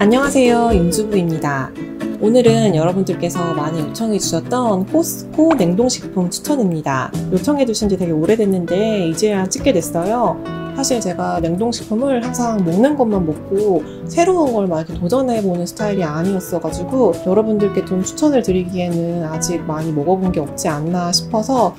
안녕하세요 윤주부입니다. 오늘은 여러분들께서 많이 요청해 주셨던 코스코 냉동식품 추천입니다. 요청해 주신 지 되게 오래됐는데 이제야 찍게 됐어요. 사실 제가 냉동식품을 항상 먹는 것만 먹고 새로운 걸 막 이렇게 도전해보는 스타일이 아니었어가지고 여러분들께 좀 추천을 드리기에는 아직 많이 먹어본 게 없지 않나 싶어서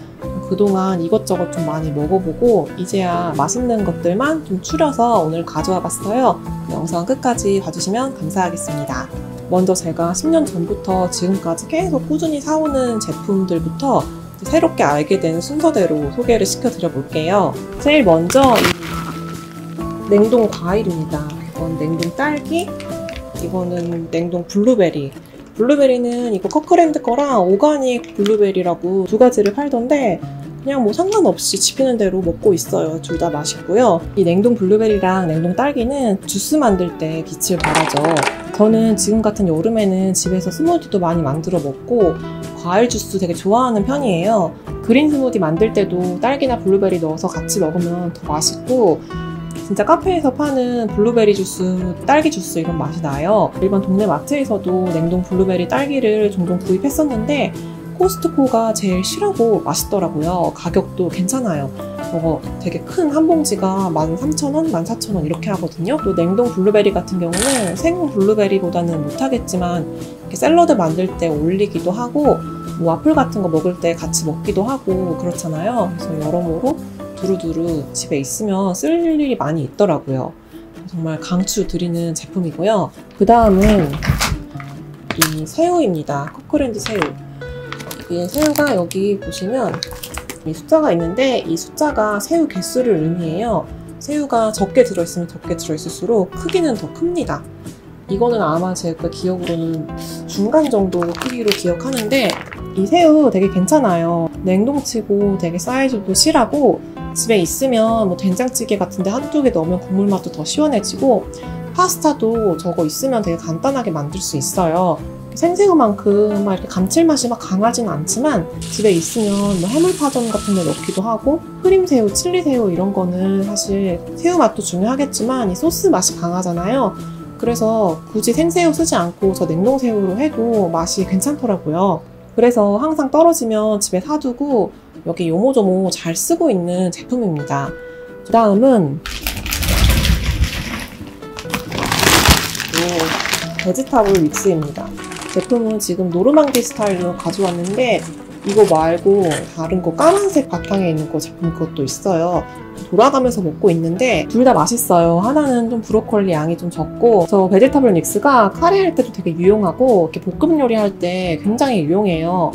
그동안 이것저것 좀 많이 먹어보고 이제야 맛있는 것들만 좀 추려서 오늘 가져와 봤어요. 영상 끝까지 봐주시면 감사하겠습니다. 먼저 제가 10년 전부터 지금까지 계속 꾸준히 사오는 제품들부터 새롭게 알게 된 순서대로 소개를 시켜드려 볼게요. 제일 먼저 냉동 과일입니다. 이건 냉동 딸기, 이거는 냉동 블루베리. 블루베리는 이거 커크랜드 거랑 organic 블루베리라고 두 가지를 팔던데 그냥 뭐 상관없이 집히는 대로 먹고 있어요. 둘 다 맛있고요. 이 냉동 블루베리랑 냉동 딸기는 주스 만들 때 빛을 발하죠. 저는 지금 같은 여름에는 집에서 스무디도 많이 만들어 먹고 과일 주스 되게 좋아하는 편이에요. 그린 스무디 만들 때도 딸기나 블루베리 넣어서 같이 먹으면 더 맛있고 진짜 카페에서 파는 블루베리 주스, 딸기 주스 이런 맛이 나요. 일반 동네 마트에서도 냉동 블루베리 딸기를 종종 구입했었는데 코스트코가 제일 실하고 맛있더라고요. 가격도 괜찮아요. 어, 되게 큰 한 봉지가 13,000원, 14,000원 이렇게 하거든요. 또 냉동 블루베리 같은 경우는 생 블루베리보다는 못하겠지만 샐러드 만들 때 올리기도 하고 뭐 와플 같은 거 먹을 때 같이 먹기도 하고 그렇잖아요. 그래서 여러모로 두루두루 집에 있으면 쓸 일이 많이 있더라고요. 정말 강추 드리는 제품이고요. 그 다음은 이 새우입니다. 코크랜드 새우. 이 새우가 여기 보시면 이 숫자가 있는데 이 숫자가 새우 개수를 의미해요. 새우가 적게 들어있으면 적게 들어있을수록 크기는 더 큽니다. 이거는 아마 제가 기억으로는 중간 정도 크기로 기억하는데 이 새우 되게 괜찮아요. 냉동치고 되게 사이즈도 실하고 집에 있으면 뭐 된장찌개 같은데 한두 개 넣으면 국물 맛도 더 시원해지고 파스타도 저거 있으면 되게 간단하게 만들 수 있어요. 생새우만큼 막 이렇게 감칠맛이 막 강하진 않지만 집에 있으면 뭐 해물파전 같은 데 넣기도 하고 크림새우, 칠리새우 이런 거는 사실 새우 맛도 중요하겠지만 이 소스 맛이 강하잖아요. 그래서 굳이 생새우 쓰지 않고 저 냉동새우로 해도 맛이 괜찮더라고요. 그래서 항상 떨어지면 집에 사두고 여기 요모조모 잘 쓰고 있는 제품입니다. 그 다음은 베지타블 믹스입니다. 제품은 지금 노르망디 스타일로 가져왔는데 이거 말고 다른 거 까만색 바탕에 있는 거 제품 그것도 있어요. 돌아가면서 먹고 있는데 둘 다 맛있어요. 하나는 좀 브로콜리 양이 좀 적고 저 베지타블 믹스가 카레 할 때도 되게 유용하고 이렇게 볶음 요리 할 때 굉장히 유용해요.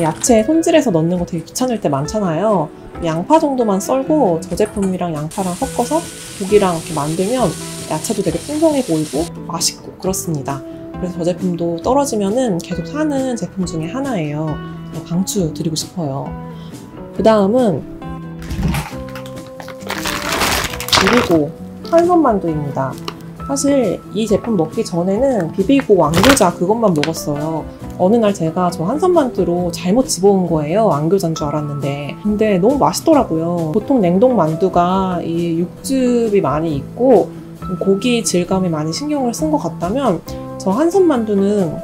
야채 손질해서 넣는 거 되게 귀찮을 때 많잖아요. 양파 정도만 썰고 저 제품이랑 양파랑 섞어서 고기랑 이렇게 만들면 야채도 되게 풍성해 보이고 맛있고 그렇습니다. 그래서 저 제품도 떨어지면은 계속 사는 제품 중에 하나예요. 강추 드리고 싶어요. 그 다음은 그리고 한선만두입니다. 사실 이 제품 먹기 전에는 비비고 왕교자 그것만 먹었어요. 어느 날 제가 저 한선만두로 잘못 집어온 거예요. 왕교자인 줄 알았는데. 근데 너무 맛있더라고요. 보통 냉동 만두가 이 육즙이 많이 있고 고기 질감에 많이 신경을 쓴 것 같다면 저 한성 만두는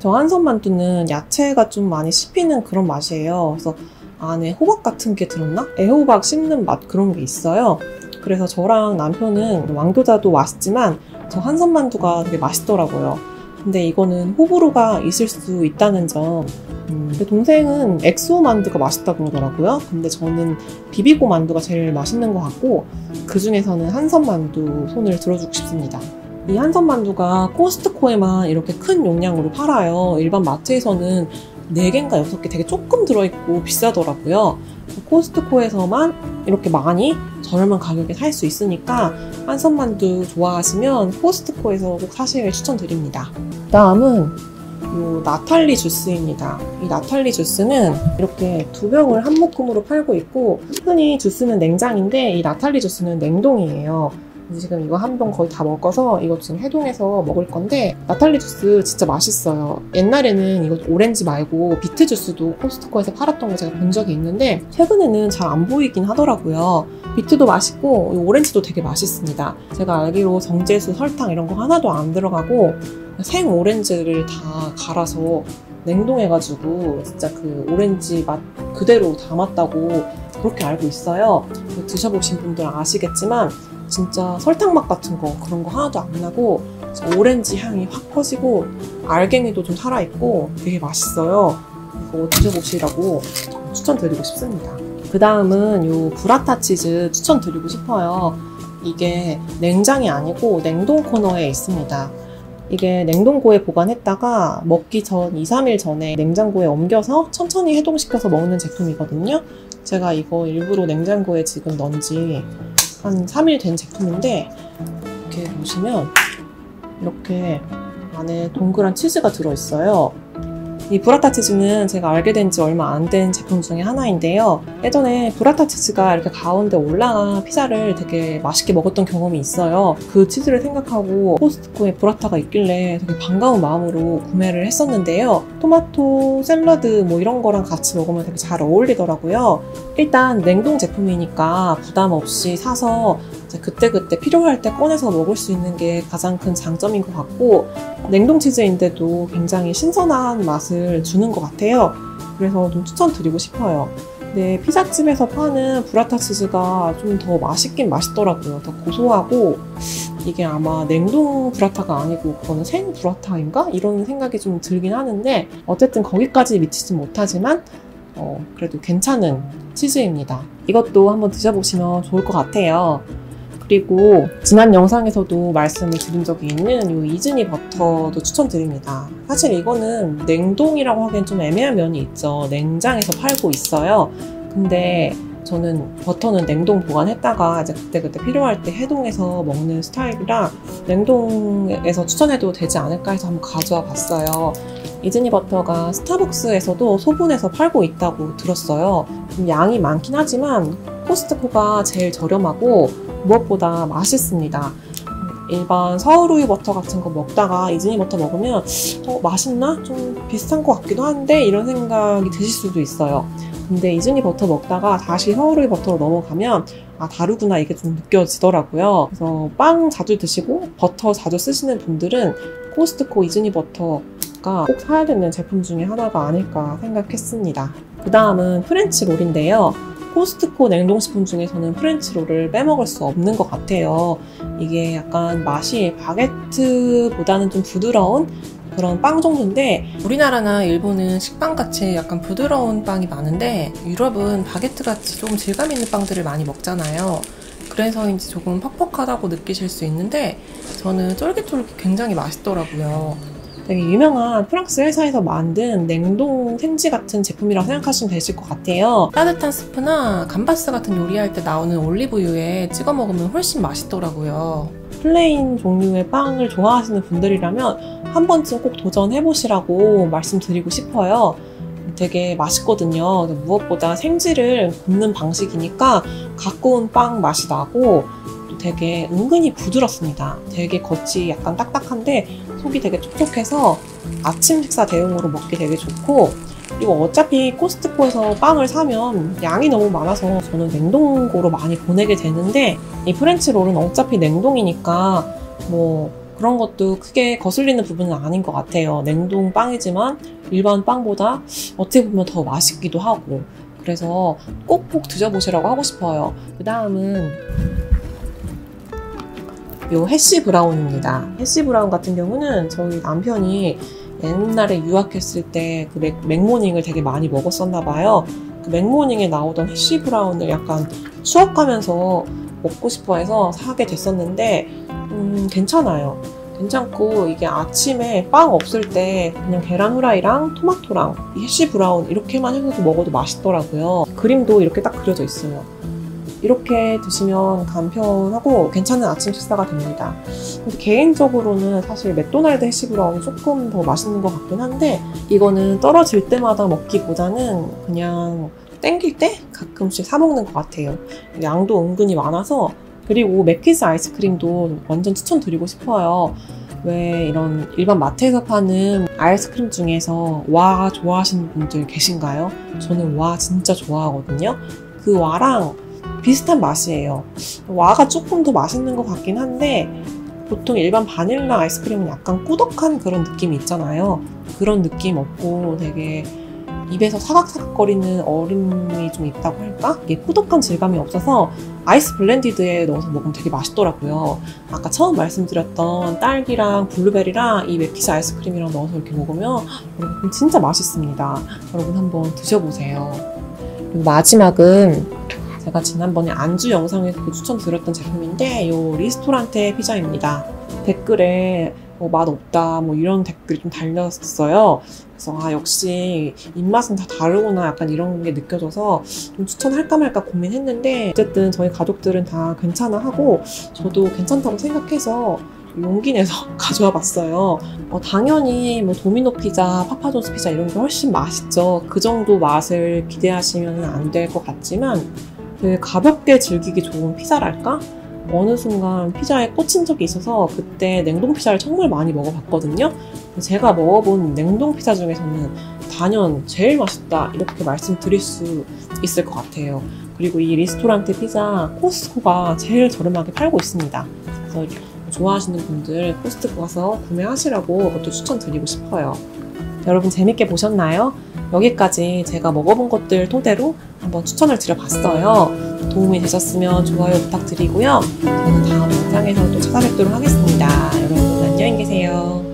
저 한성 만두는 야채가 좀 많이 씹히는 그런 맛이에요. 그래서 안에 호박 같은 게 들었나? 애호박 씹는 맛 그런 게 있어요. 그래서 저랑 남편은 왕교자도 맛있지만 저 한성 만두가 되게 맛있더라고요. 근데 이거는 호불호가 있을 수 있다는 점. 음, 동생은 XO 만두가 맛있다 그러더라고요. 근데 저는 비비고 만두가 제일 맛있는 것 같고 그 중에서는 한선 만두 손을 들어주고 싶습니다. 이 한선 만두가 코스트코에만 이렇게 큰 용량으로 팔아요. 일반 마트에서는 4개인가 6개 되게 조금 들어있고 비싸더라고요. 코스트코에서만 이렇게 많이 저렴한 가격에 살 수 있으니까 한선만두 좋아하시면 코스트코에서 꼭 사시길 추천드립니다. 다음은 이 나탈리 주스입니다. 이 나탈리 주스는 이렇게 두 병을 한 묶음으로 팔고 있고 흔히 주스는 냉장인데 이 나탈리 주스는 냉동이에요. 지금 이거 한 병 거의 다 먹어서 이거 지금 해동해서 먹을 건데 나탈리 주스 진짜 맛있어요. 옛날에는 이거 오렌지 말고 비트 주스도 코스트코에서 팔았던 거 제가 본 적이 있는데 최근에는 잘 안 보이긴 하더라고요. 비트도 맛있고 이 오렌지도 되게 맛있습니다. 제가 알기로 정제수, 설탕 이런 거 하나도 안 들어가고 생 오렌지를 다 갈아서 냉동해가지고 진짜 그 오렌지 맛 그대로 담았다고 그렇게 알고 있어요. 드셔보신 분들은 아시겠지만 진짜 설탕 맛 같은 거 그런 거 하나도 안 나고 오렌지 향이 확 퍼지고 알갱이도 좀 살아있고 되게 맛있어요. 이거 드셔보시라고 추천드리고 싶습니다. 그 다음은 이 브라타 치즈 추천드리고 싶어요. 이게 냉장이 아니고 냉동 코너에 있습니다. 이게 냉동고에 보관했다가 먹기 전 2, 3일 전에 냉장고에 옮겨서 천천히 해동시켜서 먹는 제품이거든요. 제가 이거 일부러 냉장고에 지금 넣은 지 한 3일 된 제품인데 이렇게 보시면 이렇게 안에 동그란 치즈가 들어있어요. 이 브라타 치즈는 제가 알게 된 지 얼마 안 된 제품 중에 하나인데요. 예전에 브라타 치즈가 이렇게 가운데 올라간 피자를 되게 맛있게 먹었던 경험이 있어요. 그 치즈를 생각하고 코스트코에 브라타가 있길래 되게 반가운 마음으로 구매를 했었는데요. 토마토, 샐러드 뭐 이런 거랑 같이 먹으면 되게 잘 어울리더라고요. 일단 냉동 제품이니까 부담 없이 사서 그때그때 필요할 때 꺼내서 먹을 수 있는 게 가장 큰 장점인 것 같고 냉동 치즈인데도 굉장히 신선한 맛을 주는 것 같아요. 그래서 좀 추천드리고 싶어요. 근데 피자집에서 파는 브라타 치즈가 좀 더 맛있긴 맛있더라고요. 더 고소하고 이게 아마 냉동 브라타가 아니고 그거는 생 브라타인가? 이런 생각이 좀 들긴 하는데 어쨌든 거기까지 미치진 못하지만 어, 그래도 괜찮은 치즈입니다. 이것도 한번 드셔보시면 좋을 것 같아요. 그리고 지난 영상에서도 말씀을 드린 적이 있는 이 이즈니 버터도 추천드립니다. 사실 이거는 냉동이라고 하기엔 좀 애매한 면이 있죠. 냉장에서 팔고 있어요. 근데 저는 버터는 냉동 보관했다가 이제 그때그때 필요할 때 해동해서 먹는 스타일이라 냉동에서 추천해도 되지 않을까 해서 한번 가져와 봤어요. 이즈니 버터가 스타벅스에서도 소분해서 팔고 있다고 들었어요. 양이 많긴 하지만 코스트코가 제일 저렴하고 무엇보다 맛있습니다. 일반 서울우유 버터 같은 거 먹다가 이즈니 버터 먹으면 어, 맛있나? 좀 비슷한 것 같기도 한데 이런 생각이 드실 수도 있어요. 근데 이즈니 버터 먹다가 다시 서울우유 버터로 넘어가면 아 다르구나 이게 좀 느껴지더라고요. 그래서 빵 자주 드시고 버터 자주 쓰시는 분들은 코스트코 이즈니 버터가 꼭 사야 되는 제품 중에 하나가 아닐까 생각했습니다. 그 다음은 French roll인데요. 코스트코 냉동식품 중에서는 French roll을 빼먹을 수 없는 것 같아요. 이게 약간 맛이 바게트보다는 좀 부드러운 그런 빵 정도인데 우리나라나 일본은 식빵같이 약간 부드러운 빵이 많은데 유럽은 바게트같이 좀 질감 있는 빵들을 많이 먹잖아요. 그래서인지 조금 퍽퍽하다고 느끼실 수 있는데 저는 쫄깃쫄깃 굉장히 맛있더라고요. 되게 유명한 프랑스 회사에서 만든 냉동 생지 같은 제품이라고 생각하시면 되실 것 같아요. 따뜻한 스프나 감바스 같은 요리할 때 나오는 올리브유에 찍어 먹으면 훨씬 맛있더라고요. plain 종류의 빵을 좋아하시는 분들이라면 한 번쯤 꼭 도전해보시라고 말씀드리고 싶어요. 되게 맛있거든요. 무엇보다 생지를 굽는 방식이니까 갓 구운 빵 맛이 나고 되게 은근히 부드럽습니다. 되게 겉이 약간 딱딱한데 속이 되게 촉촉해서 아침 식사 대용으로 먹기 되게 좋고 그리고 어차피 코스트코에서 빵을 사면 양이 너무 많아서 저는 냉동고로 많이 보내게 되는데 이 French roll은 어차피 냉동이니까 뭐 그런 것도 크게 거슬리는 부분은 아닌 것 같아요. 냉동 빵이지만 일반 빵보다 어떻게 보면 더 맛있기도 하고 그래서 꼭꼭 드셔보시라고 하고 싶어요. 그 다음은 요 해시 브라운입니다. 해시 브라운 같은 경우는 저희 남편이 옛날에 유학했을 때 그 맥모닝을 되게 많이 먹었었나 봐요. 그 맥모닝에 나오던 해시 브라운을 약간 추억하면서 먹고 싶어 해서 사게 됐었는데 음, 괜찮아요. 괜찮고 이게 아침에 빵 없을 때 그냥 계란 후라이랑 토마토랑 해시 브라운 이렇게만 해서 먹어도 맛있더라고요. 그림도 이렇게 딱 그려져 있어요. 이렇게 드시면 간편하고 괜찮은 아침 식사가 됩니다. 근데 개인적으로는 사실 맥도날드 해시브라운이 조금 더 맛있는 것 같긴 한데 이거는 떨어질 때마다 먹기보다는 그냥 땡길 때 가끔씩 사 먹는 것 같아요. 양도 은근히 많아서 그리고 맥키즈 아이스크림도 완전 추천드리고 싶어요. 왜 이런 일반 마트에서 파는 아이스크림 중에서 와 좋아하시는 분들 계신가요? 저는 와 진짜 좋아하거든요. 그 와랑 비슷한 맛이에요. 와가 조금 더 맛있는 것 같긴 한데 보통 일반 바닐라 아이스크림은 약간 꾸덕한 그런 느낌이 있잖아요. 그런 느낌 없고 되게 입에서 사각사각거리는 얼음이 좀 있다고 할까? 이게 꾸덕한 질감이 없어서 아이스 블렌디드에 넣어서 먹으면 되게 맛있더라고요. 아까 처음 말씀드렸던 딸기랑 블루베리랑 이 맵피스 아이스크림이랑 넣어서 이렇게 먹으면 여러분 진짜 맛있습니다. 여러분 한번 드셔보세요. 그리고 마지막은 제가 지난번에 안주 영상에서 추천드렸던 제품인데 이 리스토란테 피자입니다. 댓글에 뭐 맛없다 뭐 이런 댓글이 좀 달렸어요. 그래서 아 역시 입맛은 다 다르구나 약간 이런 게 느껴져서 좀 추천할까 말까 고민했는데 어쨌든 저희 가족들은 다 괜찮아 하고 저도 괜찮다고 생각해서 용기 내서 가져와 봤어요. 어, 당연히 뭐 도미노 피자, 파파존스 피자 이런 게 훨씬 맛있죠. 그 정도 맛을 기대하시면 안 될 것 같지만 되게 가볍게 즐기기 좋은 피자랄까? 어느 순간 피자에 꽂힌 적이 있어서 그때 냉동 피자를 정말 많이 먹어봤거든요. 제가 먹어본 냉동 피자 중에서는 단연 제일 맛있다 이렇게 말씀드릴 수 있을 것 같아요. 그리고 이 리스토랑트 피자 코스코가 제일 저렴하게 팔고 있습니다. 그래서 좋아하시는 분들 코스트코 가서 구매하시라고 그것도 추천드리고 싶어요. 여러분 재밌게 보셨나요? 여기까지 제가 먹어본 것들 토대로 한번 추천을 드려봤어요. 도움이 되셨으면 좋아요 부탁드리고요. 저는 다음 영상에서 또 찾아뵙도록 하겠습니다. 여러분 안녕히 계세요.